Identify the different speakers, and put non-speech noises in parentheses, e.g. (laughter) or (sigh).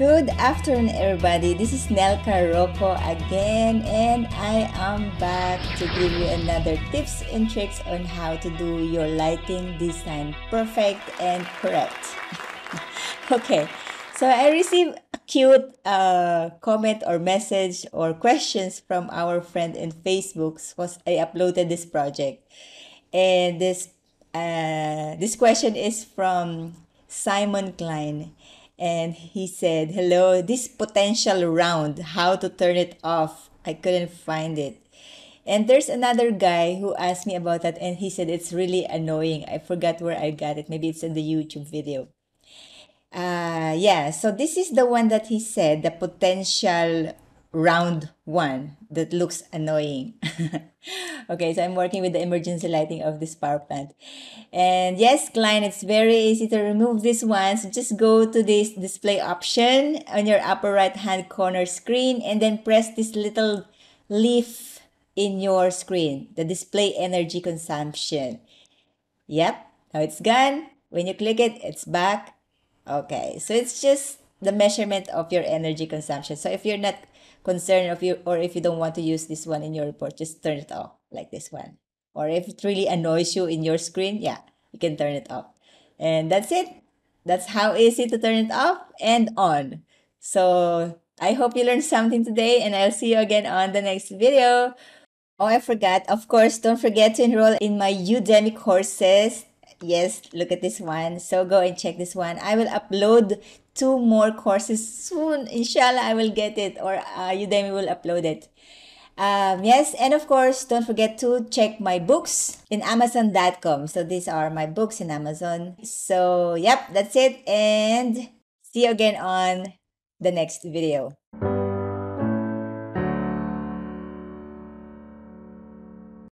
Speaker 1: Good afternoon, everybody. This is Nelca Roco again, and I am back to give you another tips and tricks on how to do your lighting design perfect and correct. (laughs) okay, so I received a cute uh, comment or message or questions from our friend in Facebook because I uploaded this project, and this uh, this question is from Simon Klein and he said, Hello, this potential round, how to turn it off. I couldn't find it. And there's another guy who asked me about that, and he said it's really annoying. I forgot where I got it. Maybe it's in the YouTube video. Uh, yeah, so this is the one that he said the potential round one that looks annoying. (laughs) okay, so I'm working with the emergency lighting of this power plant. And yes, client, it's very easy to remove this one. So just go to this display option on your upper right hand corner screen and then press this little leaf in your screen, the display energy consumption. Yep, now it's gone. When you click it, it's back. Okay, so it's just the measurement of your energy consumption. So if you're not concerned of you or if you don't want to use this one in your report, just turn it off like this one. Or if it really annoys you in your screen, yeah, you can turn it off. And that's it. That's how easy to turn it off and on. So I hope you learned something today and I'll see you again on the next video. Oh, I forgot. Of course, don't forget to enroll in my Udemy courses. Yes, look at this one. So go and check this one. I will upload two more courses soon. Inshallah, I will get it or uh, Udemy will upload it. Um, yes, and of course, don't forget to check my books in Amazon.com. So these are my books in Amazon. So, yep, that's it. And see you again on the next video.